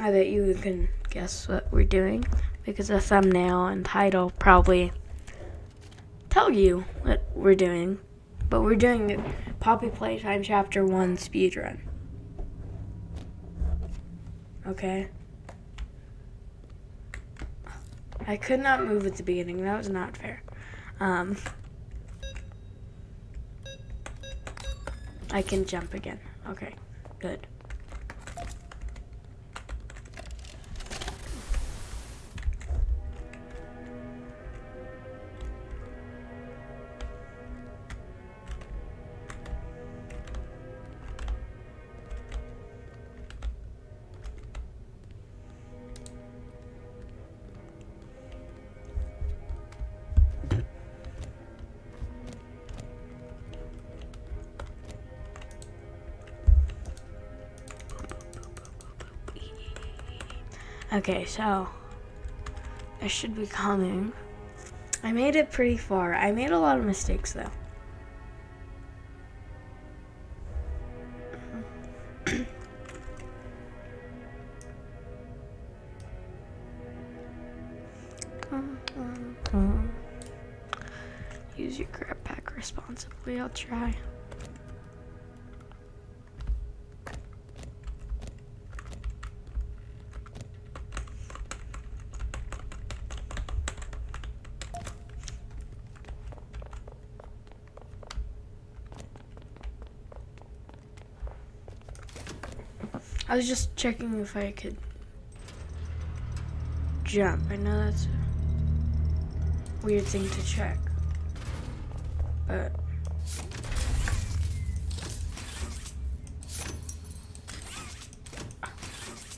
I bet you can guess what we're doing because the thumbnail and title probably tell you what we're doing. But we're doing Poppy Playtime Chapter 1 speedrun. Okay? I could not move at the beginning. That was not fair. Um, I can jump again. Okay, good. Okay, so I should be coming. I made it pretty far. I made a lot of mistakes though. Use your grab pack responsibly. I'll try. I was just checking if I could jump. I know that's a weird thing to check. But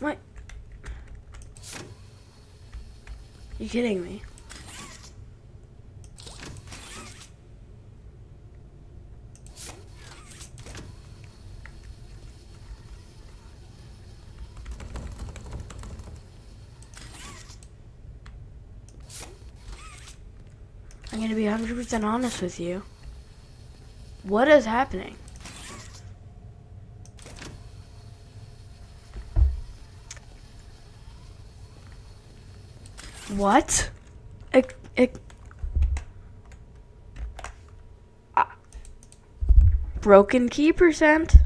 what? You kidding me? I'm gonna be 100% honest with you. What is happening? What? It, it, uh, broken key percent?